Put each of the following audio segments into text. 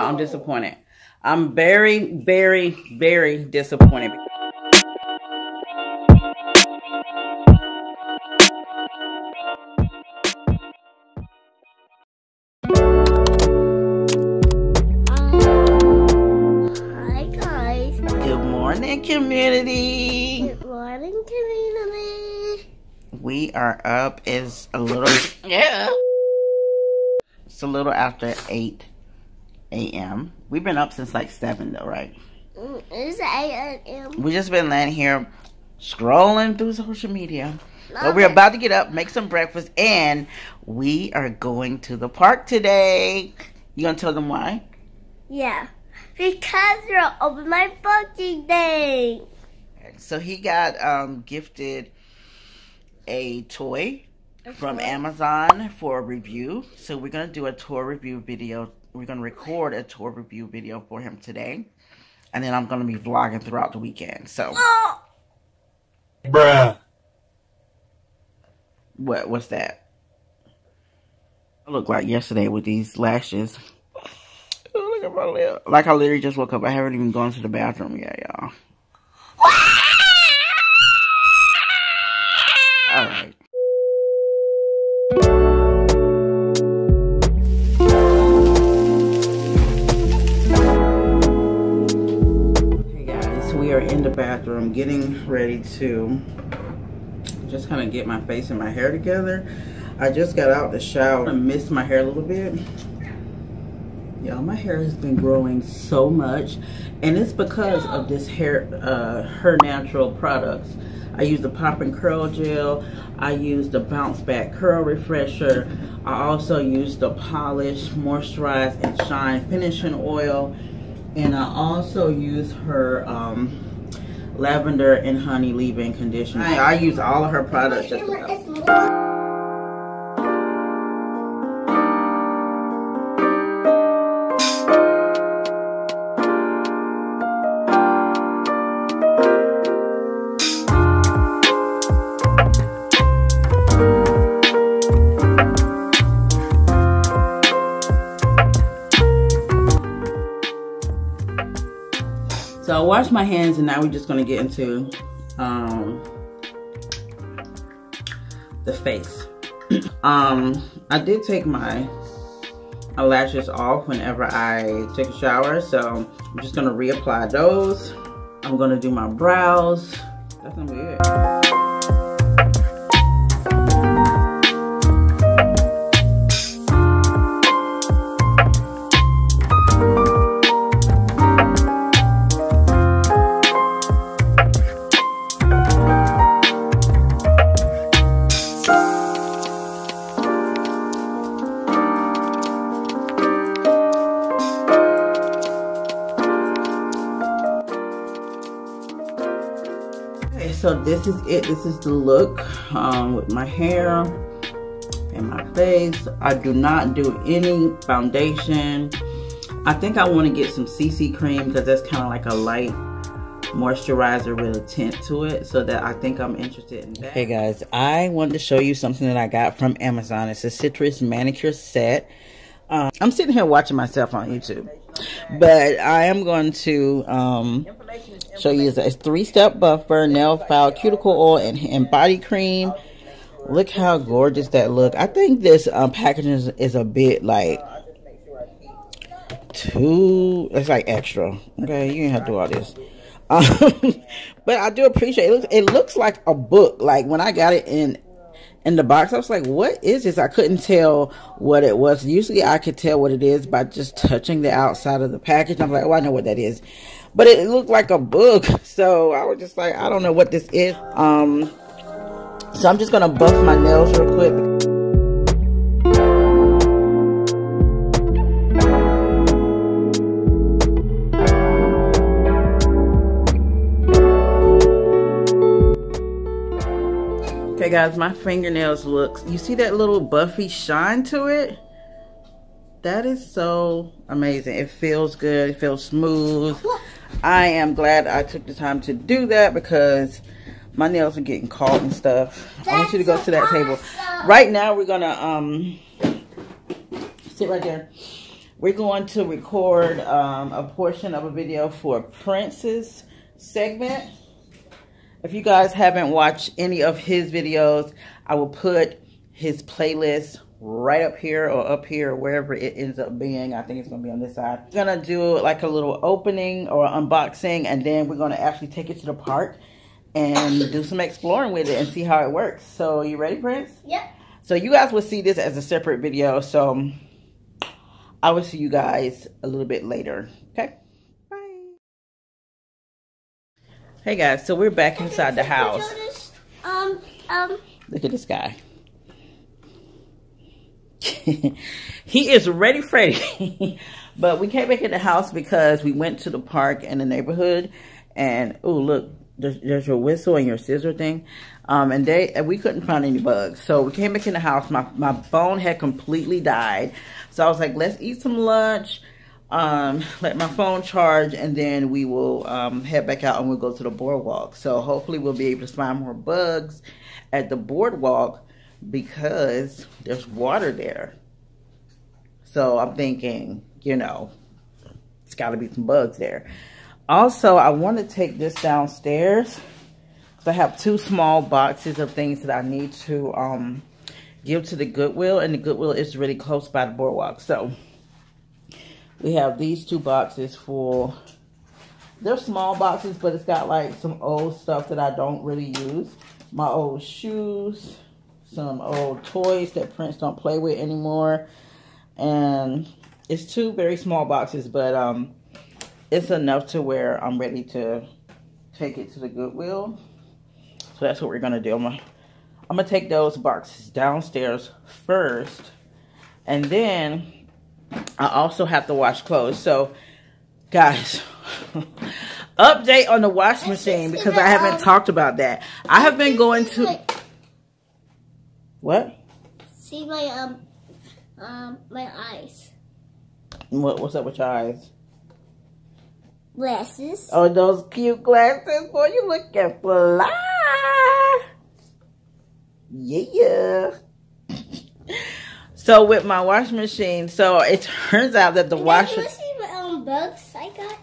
I'm disappointed. I'm very, very, very disappointed. Hi guys. Good morning, Kimmunity. Good morning, Kimmunity. We are up. It's a little yeah. It's a little after eight a.m. We've been up since like seven though, right? Mm, It's 8 a.m. We just been laying here scrolling through social media. But we're about to get up, make some breakfast, and we are going to the park today. You gonna tell them why? Yeah. Because you're open my booking day. So he got um, gifted a toy from Amazon for a review. So we're gonna do a tour review video. We're gonna record a tour review video for him today, and then I'm gonna be vlogging throughout the weekend. So Oh, Bruh. what? What's that? I look like yesterday with these lashes. Look at my lip. Like I literally just woke up. I haven't even gone to the bathroom yet, y'all. In the bathroom getting ready to just kind of get my face and my hair together. I just got out the shower and missed my hair a little bit. Y'all, my hair has been growing so much, and it's because of this hair, uh, her natural products. I use the pop and curl gel. I use the bounce back curl refresher. I also use the polish, moisturize, and shine finishing oil. And I also use her um, lavender and honey leave-in conditioner. I, I use all of her products So I washed my hands and now we're just gonna get into um, the face. um, I did take my eyelashes off whenever I take a shower, so I'm just gonna reapply those. I'm gonna do my brows. That's gonna be it. This is it. This is the look um, with my hair and my face. I do not do any foundation. I think I want to get some CC cream because that's kind of like a light moisturizer with a tint to it. So that I think I'm interested in that. Hey guys, I wanted to show you something that I got from Amazon. It's a citrus manicure set. Um, I'm sitting here watching myself on YouTube, but I am going to um, show you a three-step buffer, nail file, cuticle oil, and, and body cream. Look how gorgeous that look. I think this um, packaging is, is a bit like too. It's like extra. Okay, you ain't have to do all this. Um, but I do appreciate it. It looks, it looks like a book. Like when I got it in in the box, I was like, "What is this?" I couldn't tell what it was. Usually, I could tell what it is by just touching the outside of the package. I'm like, "Oh, I know what that is," but it looked like a book. So I was just like, "I don't know what this is." Um, so I'm just gonna buff my nails real quick. Okay guys, my fingernails look, you see that little buffy shine to it? That is so amazing. It feels good, it feels smooth. I am glad I took the time to do that because my nails are getting caught and stuff. I want you to go to that table. Right now we're gonna um sit right there. we're going to record um, a portion of a video for Prince's segment. If you guys haven't watched any of his videos, I will put his playlist right up here or up here, or wherever it ends up being. I think it's going to be on this side. We're going to do like a little opening or unboxing, and then we're going to actually take it to the park and do some exploring with it and see how it works. So, you ready, Prince? Yep. So, you guys will see this as a separate video. So, I will see you guys a little bit later. Okay? Bye. Hey guys, so we're back inside the house. Um, um. Look at this guy. he is ready, Freddy. but we came back in the house because we went to the park in the neighborhood. And, oh, look, there's, there's, your whistle and your scissor thing. Um, and they and we couldn't find any bugs. So we came back in the house. My, my phone had completely died. So I was like, let's eat some lunch um, let my phone charge, and then we will um, head back out and we'll go to the boardwalk. So hopefully we'll be able to find more bugs at the boardwalk because there's water there. So I'm thinking, you know, it's got to be some bugs there. Also, I want to take this downstairs. I have two small boxes of things that I need to um, give to the Goodwill, and the Goodwill is really close by the boardwalk. So we have these two boxes for, they're small boxes, but it's got like some old stuff that I don't really use. My old shoes, some old toys that Prince don't play with anymore. And it's two very small boxes, but um, it's enough to where I'm ready to take it to the Goodwill. So that's what we're going to do. I'm going I'm to take those boxes downstairs first. And then I also have to wash clothes. So, guys, update on the wash machine because I haven't talked about that. I have been going to... What? See my, um, um, my eyes. What, what's up with your eyes? Glasses. Oh, those cute glasses. Boy, you looking fly. Yeah. So with my washing machine, so it turns out that the and washer. You see my um, bugs I got.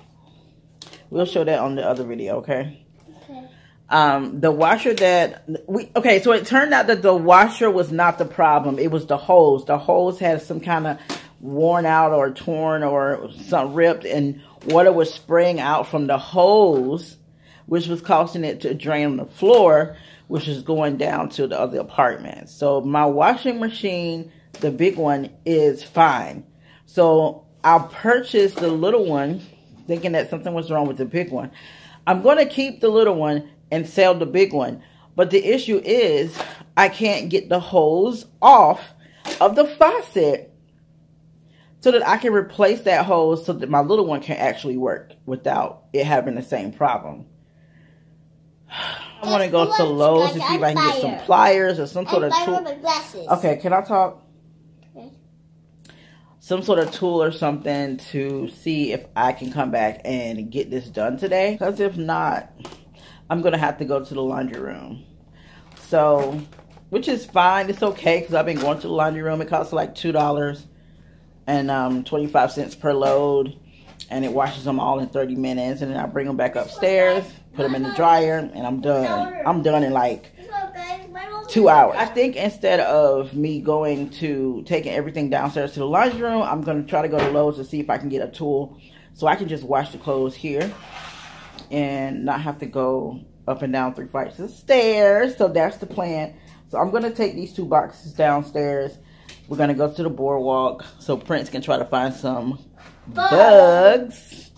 We'll show that on the other video, okay? Okay. Um, the washer that we okay, so it turned out that the washer was not the problem. It was the hose. The hose had some kind of worn out or torn or some ripped, and water was spraying out from the hose, which was causing it to drain on the floor, which is going down to the other apartment. So my washing machine the big one is fine. So I'll purchase the little one thinking that something was wrong with the big one. I'm going to keep the little one and sell the big one. But the issue is I can't get the hose off of the faucet so that I can replace that hose so that my little one can actually work without it having the same problem. I want to go to Lowe's to see if I can get some pliers or some sort of tool. Okay, can I talk? some sort of tool or something to see if I can come back and get this done today. Because if not, I'm going to have to go to the laundry room. So, which is fine. It's okay because I've been going to the laundry room. It costs like $2 and um, 25 cents per load. And it washes them all in 30 minutes. And then I bring them back upstairs, put them in the dryer, and I'm done. I'm done in like two hours. I think instead of me going to taking everything downstairs to the laundry room, I'm going to try to go to Lowe's to see if I can get a tool so I can just wash the clothes here and not have to go up and down three flights of stairs. So that's the plan. So I'm going to take these two boxes downstairs. We're going to go to the boardwalk so Prince can try to find some bugs.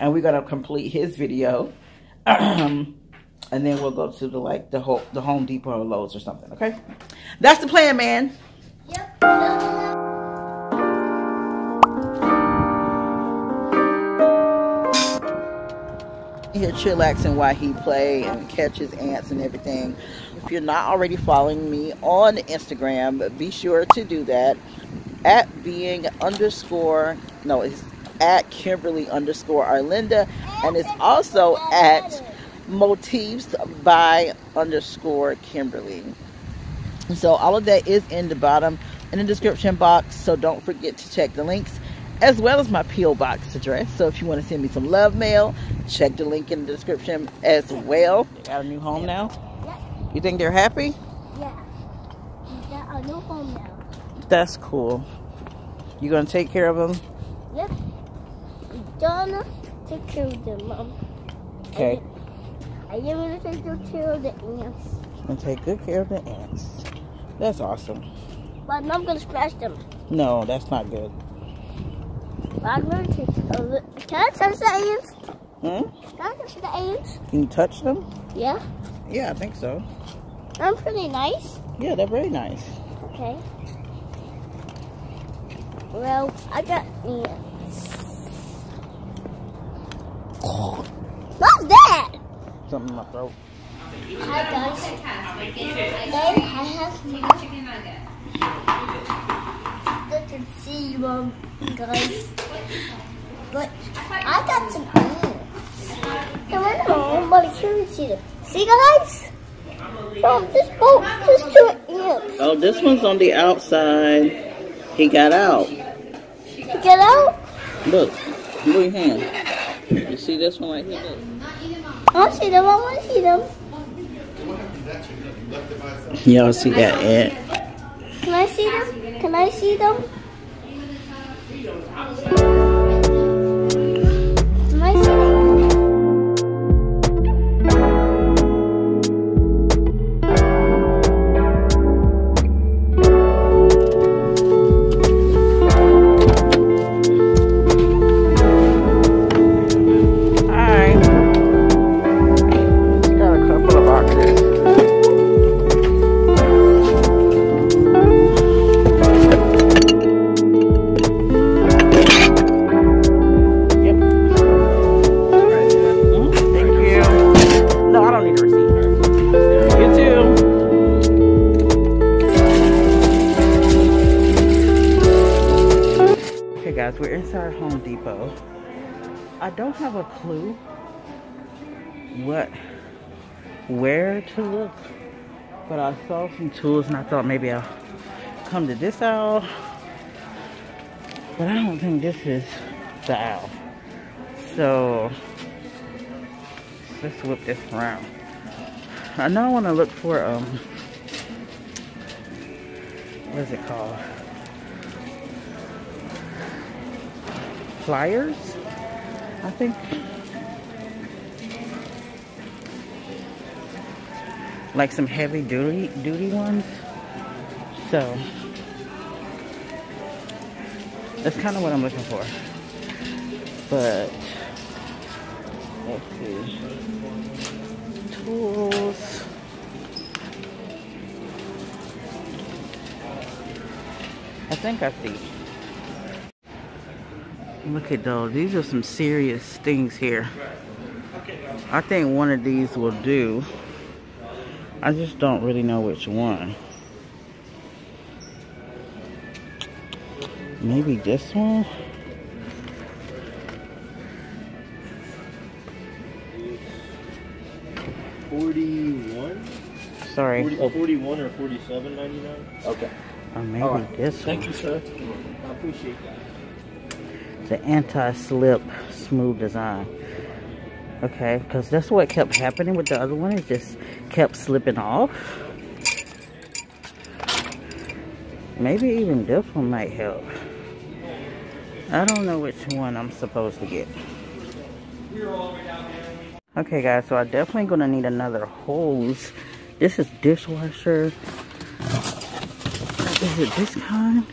And we're going to complete his video. and then we'll go to the like the whole the Home Depot or Lowe's or something. Okay, that's the plan, man. Yep. Here chillaxing while he play and catches ants and everything. If you're not already following me on Instagram, be sure to do that at being underscore no it's at Kimberly underscore Arlynda and it's also at motifs by underscore Kimberly. So all of that is in the bottom in the description box. So don't forget to check the links. as well as my P.O. Box address. So if you want to send me some love mail, check the link in the description as well. They got a new home now? Yeah. You think they're happy? Yeah. We got a new home now. That's cool. You gonna take care of them? Yep. We gonna take care of them, Mom. Okay. I am gonna take good care of the ants. And take good care of the ants. That's awesome. But I'm not gonna scratch them. No, that's not good. But I'm gonna take a li- Can I touch the ants? Hmm? Can I touch the ants? Can you touch them? Yeah. Yeah, I think so. They're pretty nice. Yeah, they're very nice. Okay. Well, I got ants. What's that? Something in my throat. Hi guys. Then I have Look can see mom guys. But I got some can't see guys? This boat, there's two. Oh, this one's on the outside. He got out. Get out. Look, move your hand. You see this one right here? Look. I see them. I want to see them. Y'all see that ant? Can I see them? Can I see them? Saw some tools and I thought maybe I'll come to this aisle. But I don't think this is the aisle. So let's whip this around. I know I want to look for um what is it called? Flyers? I think. Like some heavy duty duty ones. So that's kind of what I'm looking for. But let's see. Tools. I think I see. Look at those. These are some serious things here. I think one of these will do. I just don't really know which one. Maybe this one? Forty-one? Sorry. Forty, oh, 41 or forty-seven ninety-nine? Okay. Or maybe All right. this Thank one. Thank you, sir. I appreciate that. The anti-slip smooth design. Okay, because that's what kept happening with the other one. It just kept slipping off. Maybe even this one might help. I don't know which one I'm supposed to get. Okay guys, so I'm definitely gonna need another hose. This is dishwasher. Is it this kind?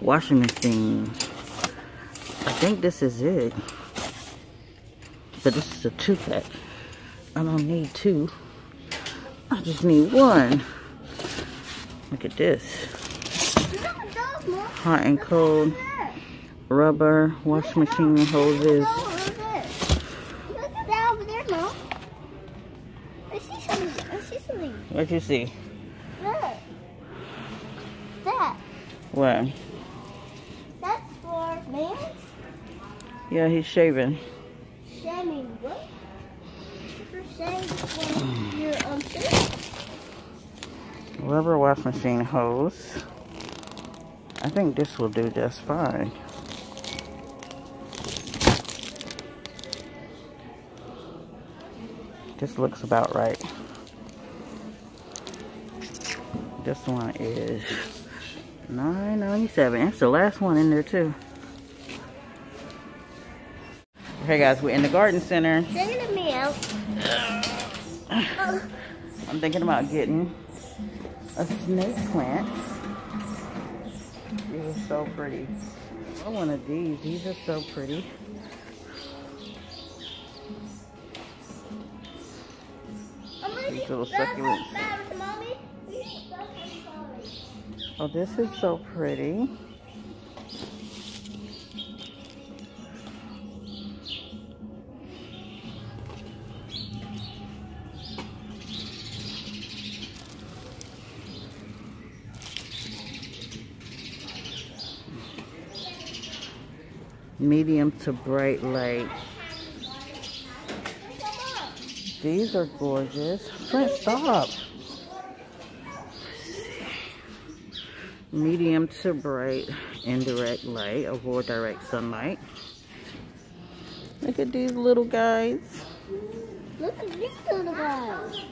Washing machine. I think this is it. But this is a two pack. I don't need two. I just need one. Look at this. Hot and cold rubber wash machine hoses. Look at that over there, Mom. I see something. I. What you see? Look. That. What? That's for man Yeah, he's shaving. Sammy, what? You're saying you're? Rubber wash machine hose. I think this will do just fine. This looks about right. This one is 997. That's the last one in there too. Okay guys, we're in the garden center. Sing me out. I'm thinking about getting a snake plant. These are so pretty. I want one of these. These are so pretty. These little succulents. Oh, this is so pretty. Medium to bright light. These are gorgeous. Flint, stop. Medium to bright indirect light. Avoid direct sunlight. Look at these little guys. Look at these little guys.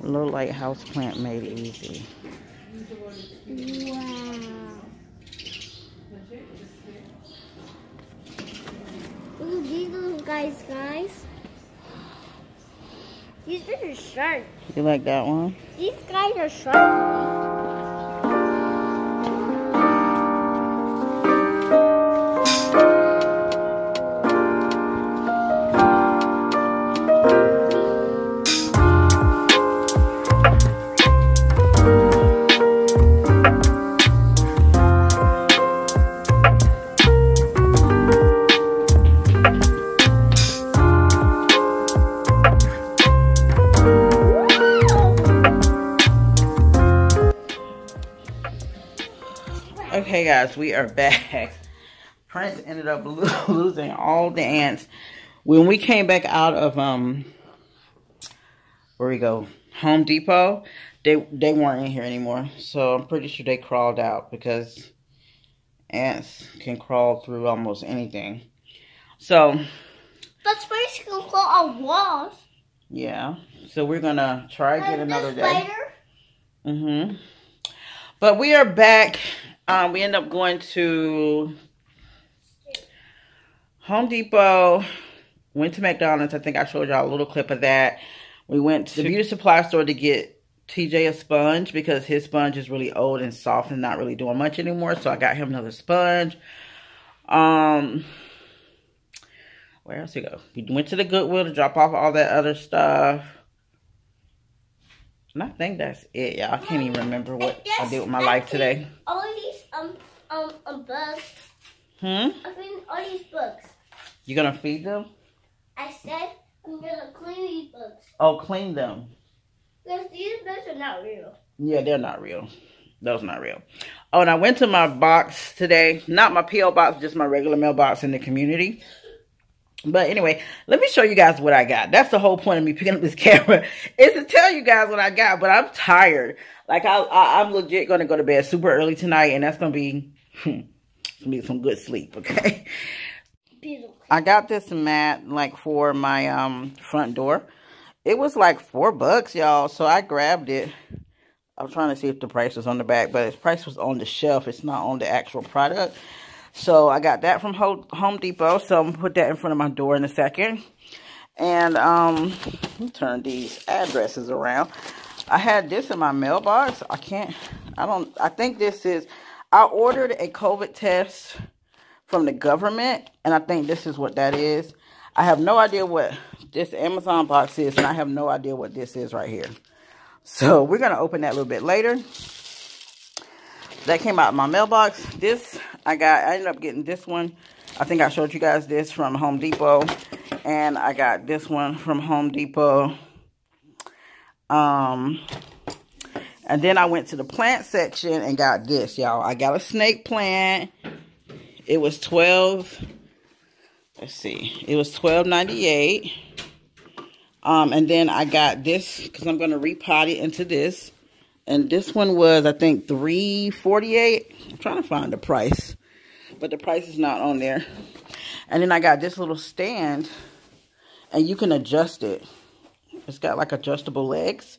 Little like house plant made easy. Wow. Look at these little guys, guys. These are sharp. You like that one? These guys are sharp. Guys, we are back. Prince ended up lo losing all the ants. When we came back out of, um, where we go, Home Depot, they, they weren't in here anymore. So I'm pretty sure they crawled out because ants can crawl through almost anything. So. That's basically called a wasp. Yeah. So we're going to try get another day. Mm-hmm. But we are back um, we end up going to Home Depot, went to McDonald's. I think I showed y'all a little clip of that. We went to the beauty supply store to get TJ a sponge because his sponge is really old and soft and not really doing much anymore. So I got him another sponge. Um, where else we go? We went to the Goodwill to drop off all that other stuff. And I think that's it, y'all. I can't even remember what I did with my life today. All these um um um books. Hmm? I mean all these books. You gonna feed them? I said I'm gonna clean these books. Oh, clean them. Because these books are not real. Yeah, they're not real. Those not real. Oh, and I went to my box today. Not my P.O. box, just my regular mailbox in the community. But anyway, let me show you guys what I got. That's the whole point of me picking up this camera is to tell you guys what I got. But I'm tired. Like I, I am legit gonna go to bed super early tonight, and that's gonna be, hmm, gonna be some good sleep. Okay. I got this mat like for my um front door. It was like four bucks, y'all. So I grabbed it. I was trying to see if the price was on the back, but the price was on the shelf. It's not on the actual product. So I got that from Home Depot. So I'm going to put that in front of my door in a second. And um, turn these addresses around. I had this in my mailbox. I can't, I don't, I think this is, I ordered a COVID test from the government. And I think this is what that is. I have no idea what this Amazon box is. And I have no idea what this is right here. So we're going to open that a little bit later. That came out of my mailbox. This I got, I ended up getting this one. I think I showed you guys this from Home Depot. And I got this one from Home Depot. Um, and then I went to the plant section and got this, y'all. I got a snake plant. It was 12, let's see. It was twelve ninety eight. Um, and then I got this because I'm going to repot it into this. And this one was, I think, three forty eight. I'm trying to find the price. But the price is not on there. And then I got this little stand. And you can adjust it. It's got like adjustable legs.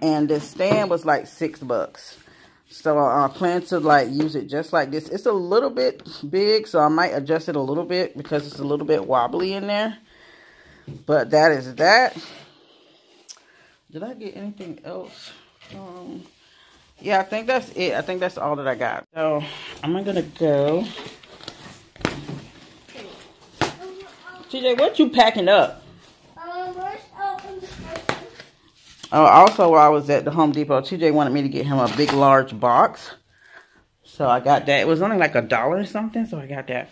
And this stand was like six bucks. So I plan to like use it just like this. It's a little bit big, so I might adjust it a little bit because it's a little bit wobbly in there. But that is that. Did I get anything else? Um, yeah, I think that's it. I think that's all that I got. So I'm gonna go. TJ, what you packing up? Oh, also while I was at the Home Depot, TJ wanted me to get him a big, large box. So I got that. It was only like a dollar or something, so I got that.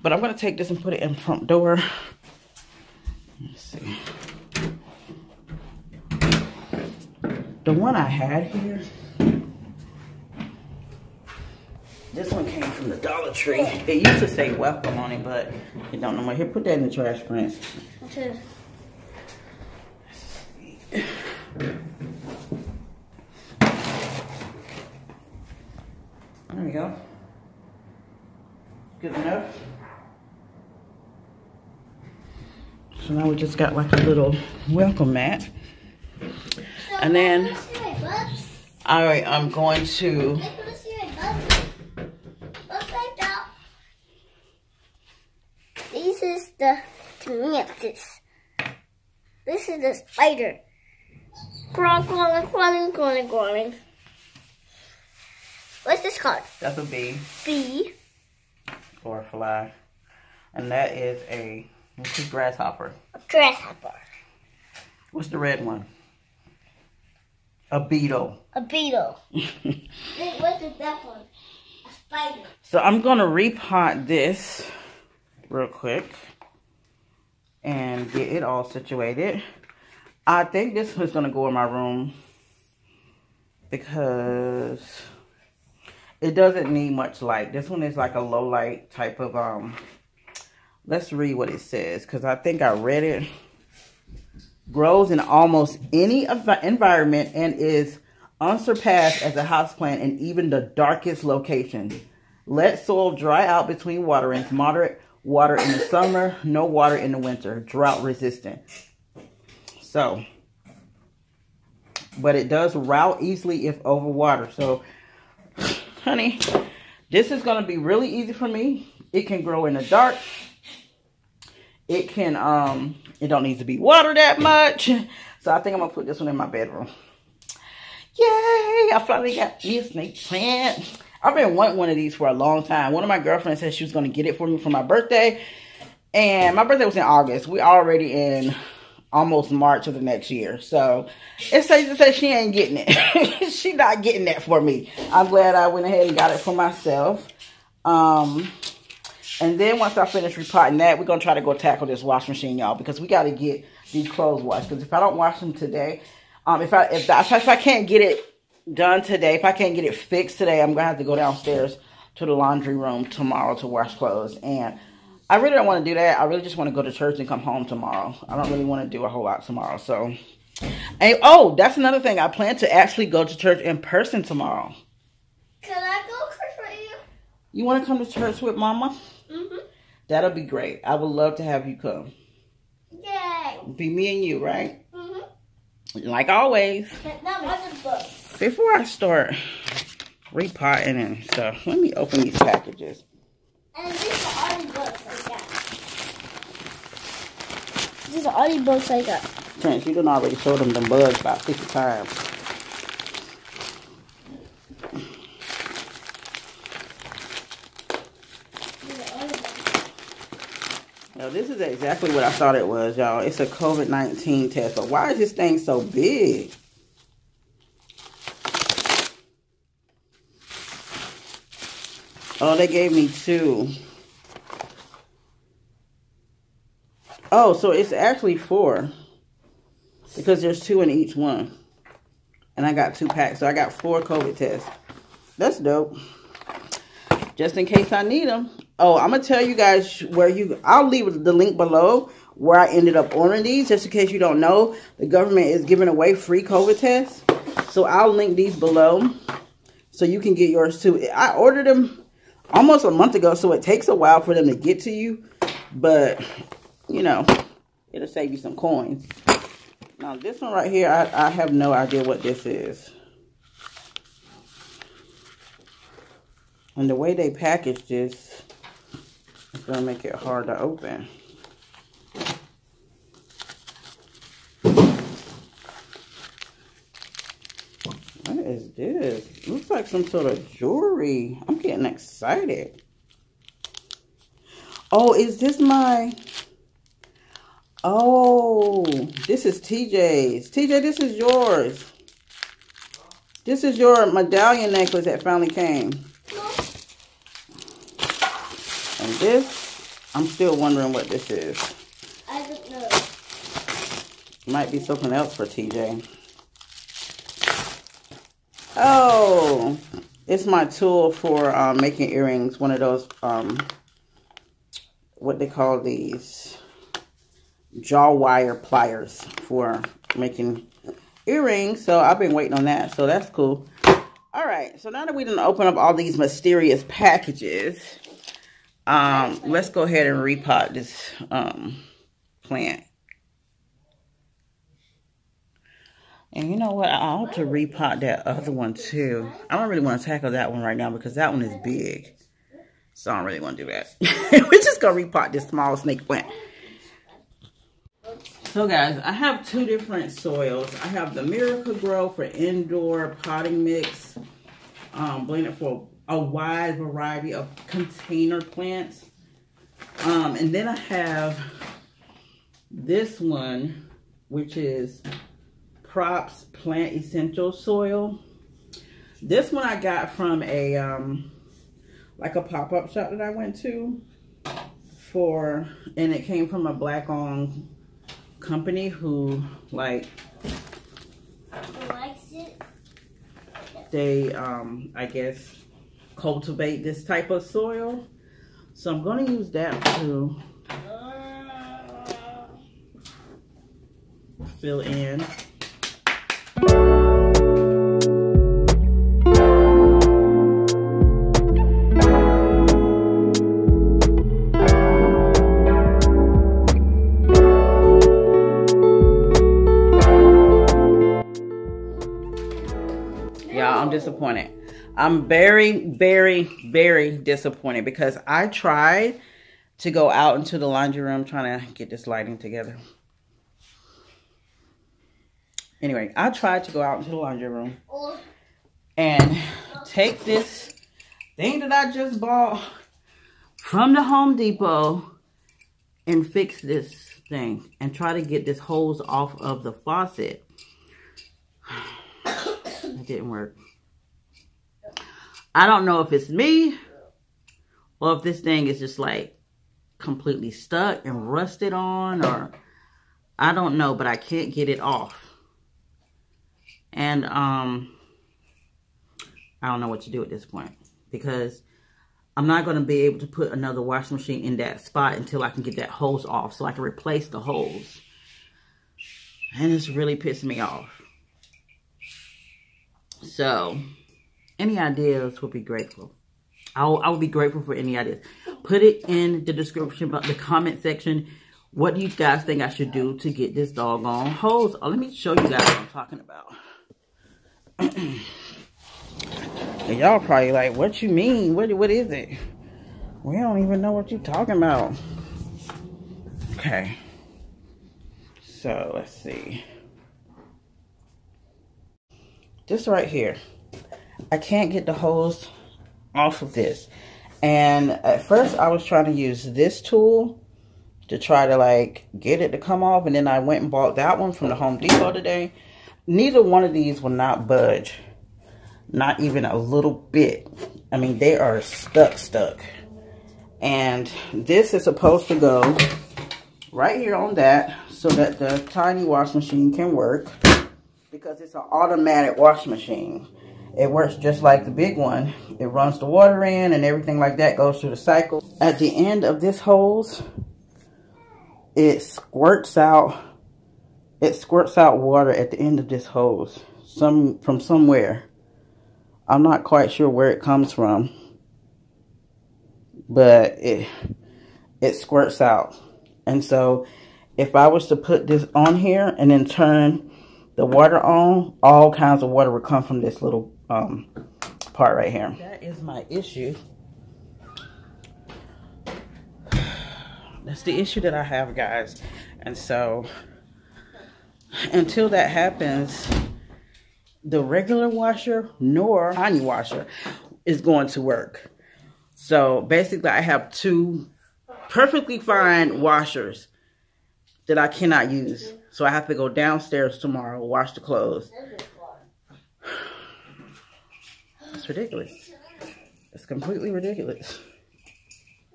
But I'm going to take this and put it in front door. Let's see. The one I had here, this one came from the Dollar Tree. It used to say welcome on it, but it don't no more. Here, put that in the trash, Prince. Okay. There we go. Good enough. So now we just got like a little welcome mat. And then Alright, I am going to This is the mantis. This is the spider. Crawl, crawling, crawling, crawling, crawling. What's this called? that's a bee Bee. or a fly. And that is a what's this grasshopper. A grasshopper. What's the red one? A beetle. A beetle. What's that one? A spider. So I'm gonna repot this real quick and get it all situated. I think this one's gonna go in my room because it doesn't need much light. This one is like a low light type of um. Let's read what it says because I think I read it. Grows in almost any environment and is unsurpassed as a houseplant in even the darkest locations. Let soil dry out between waterings. Moderate water in the summer, no water in the winter. Drought resistant. So, but it does route easily if overwatered. So, honey, this is going to be really easy for me. It can grow in the dark. It can, um, it don't need to be watered that much. So I think I'm going to put this one in my bedroom. Yay! I finally got me a snake plant. I've been wanting one of these for a long time. One of my girlfriends said she was going to get it for me for my birthday. And my birthday was in August. we already in almost March of the next year. So it's safe to say she ain't getting it. she not getting that for me. I'm glad I went ahead and got it for myself. Um, and then once I finish repotting that, we're going to try to go tackle this washing machine, y'all. Because we got to get these clothes washed. Because if I don't wash them today, um, if I if, I, if I can't get it done today, if I can't get it fixed today, I'm going to have to go downstairs to the laundry room tomorrow to wash clothes. And I really don't want to do that. I really just want to go to church and come home tomorrow. I don't really want to do a whole lot tomorrow. So, and oh, that's another thing. I plan to actually go to church in person tomorrow. Can I go church with you? You want to come to church with Mama? Mm-hmm. That'll be great. I would love to have you come. Yay. Be me and you, right? Mm-hmm. Like always. Now what's the book? Before I start repotting and stuff, let me open these packages. And these are all the books I got. These are all the books I got. Prince, you done already showed them the bugs about 50 times. These are all the books. Now, this is exactly what I thought it was, y'all. It's a COVID-19 test. But why is this thing so big? Oh, they gave me two. Oh, so it's actually four. Because there's two in each one. And I got two packs. So I got four COVID tests. That's dope. Just in case I need them. Oh, I'm going to tell you guys where you... I'll leave the link below where I ended up ordering these. Just in case you don't know. The government is giving away free COVID tests. So I'll link these below. So you can get yours too. I ordered them almost a month ago. So it takes a while for them to get to you. But, you know, it'll save you some coins. Now this one right here, I, I have no idea what this is. And the way they package this, it's going to make it hard to open. What is this? Looks like some sort of jewelry. I'm getting excited. Oh, is this my... Oh, this is TJ's. TJ, this is yours. This is your medallion necklace that finally came. And this, I'm still wondering what this is. I don't know. Might be something else for TJ. Oh, it's my tool for um, making earrings. One of those, um, what they call these, jaw wire pliers for making earrings. So I've been waiting on that. So that's cool. All right. So now that we didn't open up all these mysterious packages, um, let's go ahead and repot this um, plant. And you know what? I ought to repot that other one too. I don't really want to tackle that one right now because that one is big. So I don't really want to do that. We're just going to repot this small snake plant. So guys, I have two different soils. I have the Miracle-Gro for indoor potting mix. Um, blended for a wide variety of container plants. Um, and then I have this one, which is Props Plant Essential Soil. This one I got from a, um, like a pop-up shop that I went to for, and it came from a black-owned company who, like, likes it. they, um, I guess, cultivate this type of soil. So I'm going to use that to fill in. I'm very, very, very disappointed because I tried to go out into the laundry room trying to get this lighting together. Anyway, I tried to go out into the laundry room and take this thing that I just bought from the Home Depot and fix this thing and try to get this hose off of the faucet. It didn't work. I don't know if it's me or if this thing is just like completely stuck and rusted on or I don't know, but I can't get it off. And um I don't know what to do at this point because I'm not going to be able to put another washing machine in that spot until I can get that hose off so I can replace the hose. And it's really pissing me off. So, any ideas would be grateful. I'll, I would be grateful for any ideas. Put it in the description, but the comment section. What do you guys think I should do to get this doggone hose? Oh, uh, let me show you guys what I'm talking about. And y'all probably like, what you mean? What what is it? We don't even know what you're talking about. Okay. So let's see. This right here. I can't get the hose off of this. And at first I was trying to use this tool to try to like get it to come off. And then I went and bought that one from the Home Depot today. Neither one of these will not budge. Not even a little bit. I mean, they are stuck, stuck. And this is supposed to go right here on that so that the tiny washing machine can work because it's an automatic washing machine. It works just like the big one. It runs the water in and everything like that goes through the cycle. At the end of this hose, it squirts out it squirts out water at the end of this hose some from somewhere. I'm not quite sure where it comes from, but it it squirts out. And so if I was to put this on here and then turn the water on, all kinds of water would come from this little um, part right here. That is my issue. That's the issue that I have, guys. And so, until that happens, the regular washer nor tiny washer is going to work. So basically I have two perfectly fine washers that I cannot use. So I have to go downstairs tomorrow, wash the clothes. It's ridiculous. It's completely ridiculous.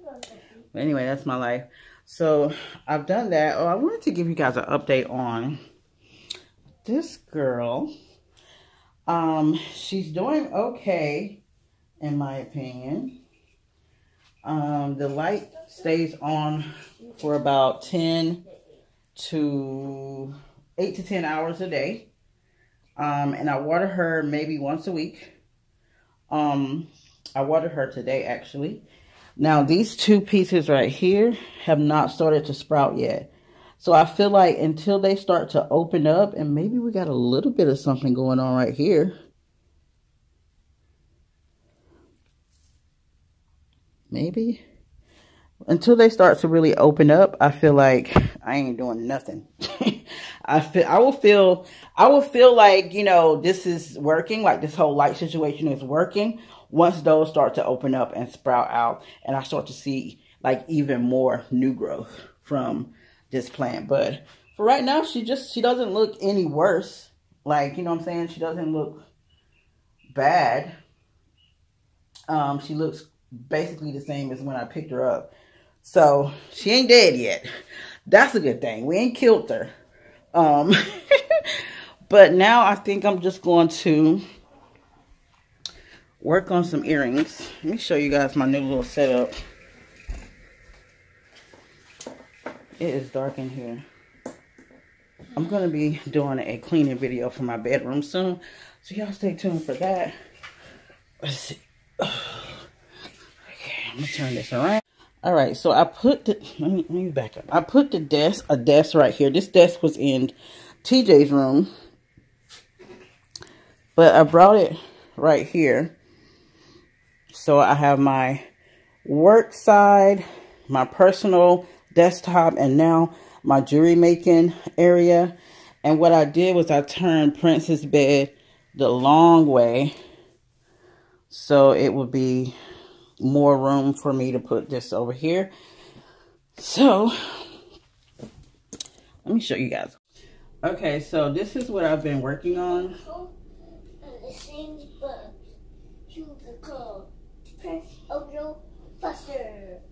But anyway, that's my life. So I've done that. Oh, I wanted to give you guys an update on this girl. Um, she's doing okay, in my opinion. Um, the light stays on for about 10 to 8 to 10 hours a day. Um, and I water her maybe once a week. Um, I watered her today, actually. Now, these two pieces right here have not started to sprout yet. So I feel like until they start to open up, and maybe we got a little bit of something going on right here. Maybe. Until they start to really open up, I feel like I ain't doing nothing. I feel I will feel I will feel like, you know, this is working, like this whole light situation is working once those start to open up and sprout out and I start to see like even more new growth from this plant. But for right now, she just, she doesn't look any worse. Like, you know what I'm saying? She doesn't look bad. Um, she looks basically the same as when I picked her up. So she ain't dead yet. That's a good thing. We ain't killed her. Um, but now I think I'm just going to work on some earrings. Let me show you guys my new little setup. It is dark in here. I'm going to be doing a cleaning video for my bedroom soon. So y'all stay tuned for that. Let's see. Okay, I'm going to turn this around. All right, so I put the, let me, let me back up. I put the desk, a desk right here. This desk was in TJ's room. But I brought it right here. So I have my work side, my personal desktop and now my jewelry making area. And what I did was I turned Prince's bed the long way so it would be more room for me to put this over here. So, let me show you guys. Okay, so this is what I've been working on.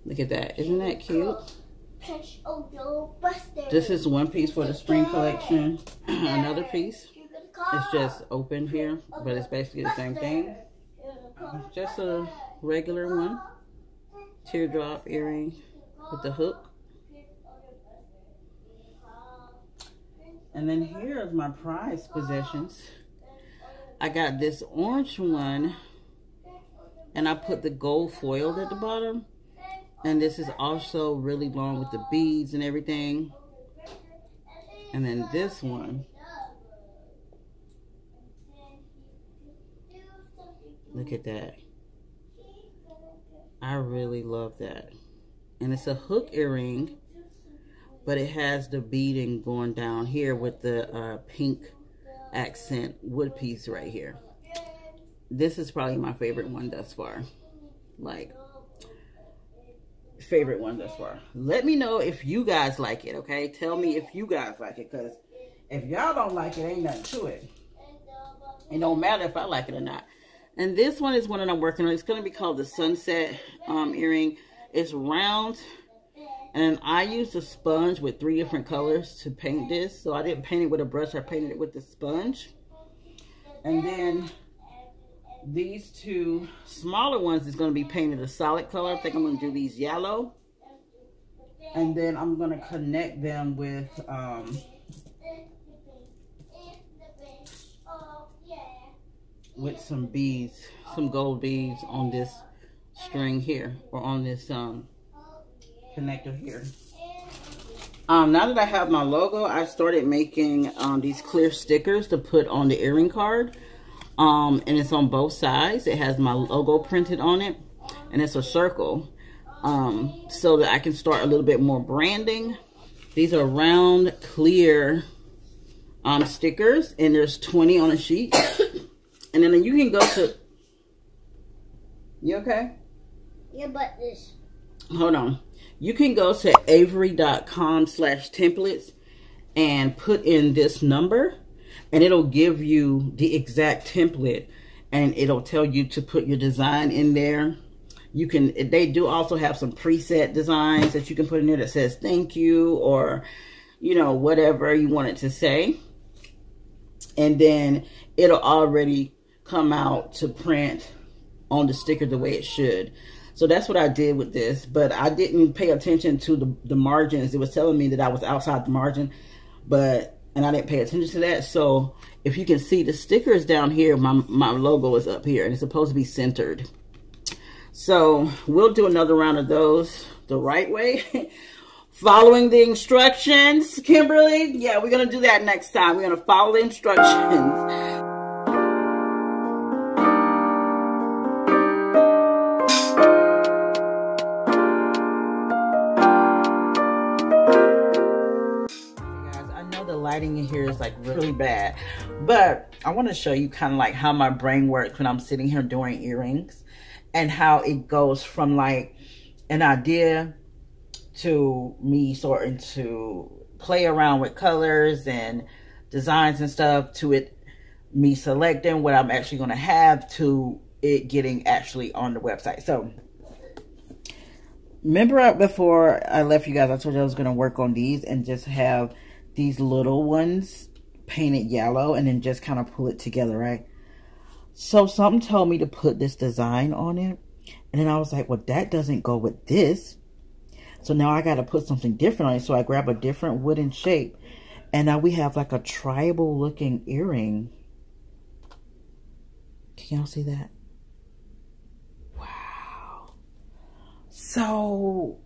Look at that. Isn't that cute? This is one piece for the spring collection. Another piece It's just open here, but it's basically the same thing. Just a regular one. Teardrop earring with the hook. And then here is my prize possessions. I got this orange one and I put the gold foil at the bottom. And this is also really long with the beads and everything. And then this one. Look at that. I really love that. And it's a hook earring, but it has the beading going down here with the uh, pink accent wood piece right here. This is probably my favorite one thus far. Like, favorite one thus far. Let me know if you guys like it, okay? Tell me if you guys like it, because if y'all don't like it, ain't nothing to it. It don't matter if I like it or not. And this one is one that I'm working on. It's going to be called the Sunset um, Earring. It's round. And I used a sponge with three different colors to paint this. So I didn't paint it with a brush. I painted it with the sponge. And then these two smaller ones is going to be painted a solid color. I think I'm going to do these yellow. And then I'm going to connect them with um, with some beads, some gold beads on this string here or on this um, connector here. Um, now that I have my logo, I started making um, these clear stickers to put on the earring card. Um, and it's on both sides. It has my logo printed on it. And it's a circle. Um, so that I can start a little bit more branding. These are round, clear um, stickers. And there's 20 on a sheet. And then you can go to... You okay? Yeah, but this. Hold on. You can go to avery.com slash templates and put in this number and it'll give you the exact template and it'll tell you to put your design in there. You can, they do also have some preset designs that you can put in there that says thank you or, you know, whatever you want it to say. And then it'll already come out to print on the sticker the way it should. So that's what I did with this, but I didn't pay attention to the, the margins. It was telling me that I was outside the margin, but, and I didn't pay attention to that. So if you can see the stickers down here, my, my logo is up here and it's supposed to be centered. So we'll do another round of those the right way. Following the instructions, Kimberly. Yeah, we're going to do that next time. We're going to follow the instructions. Like really bad. But I want to show you kind of like how my brain works when I'm sitting here doing earrings and how it goes from like an idea to me starting to play around with colors and designs and stuff to it me selecting what I'm actually going to have to it getting actually on the website. So remember before I left you guys, I told you I was going to work on these and just have these little ones painted yellow and then just kind of pull it together, right? So something told me to put this design on it. And then I was like, well, that doesn't go with this. So now I got to put something different on it. So I grab a different wooden shape. And now we have like a tribal looking earring. Can y'all see that? Wow. So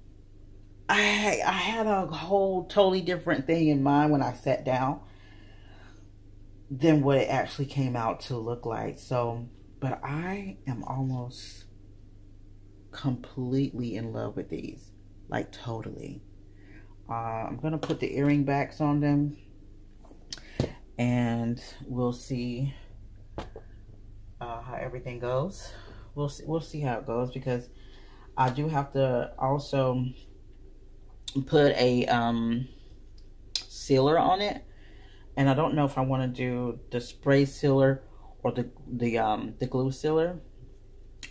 I I had a whole totally different thing in mind when I sat down than what it actually came out to look like. So, but I am almost completely in love with these, like totally. Uh, I'm gonna put the earring backs on them, and we'll see uh, how everything goes. We'll see, we'll see how it goes because I do have to also put a um, sealer on it. And I don't know if I want to do the spray sealer or the the um the glue sealer,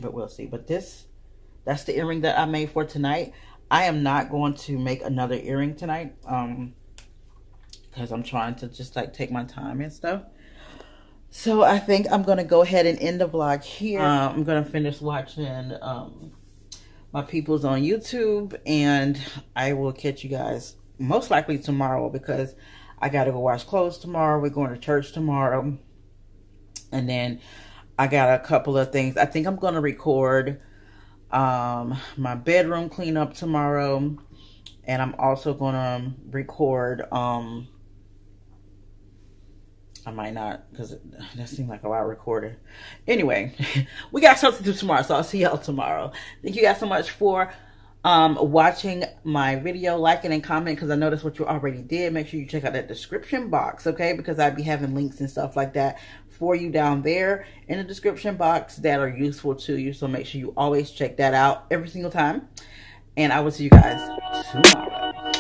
but we'll see. But this, that's the earring that I made for tonight. I am not going to make another earring tonight, um, because I'm trying to just like take my time and stuff. So I think I'm gonna go ahead and end the vlog here. Uh, I'm gonna finish watching um my peoples on YouTube. And I will catch you guys most likely tomorrow because I got to go wash clothes tomorrow. We're going to church tomorrow. And then I got a couple of things. I think I'm going to record um, my bedroom cleanup tomorrow. And I'm also going to record um, I might not because that seemed like a lot recorded. Anyway, we got something to do tomorrow, so I'll see y'all tomorrow. Thank you guys so much for um, watching my video, liking and comment because I know that's what you already did. Make sure you check out that description box, okay? Because I'd be having links and stuff like that for you down there in the description box that are useful to you. So make sure you always check that out every single time. And I will see you guys tomorrow.